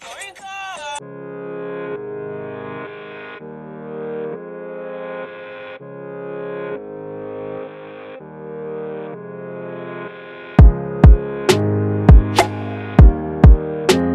foi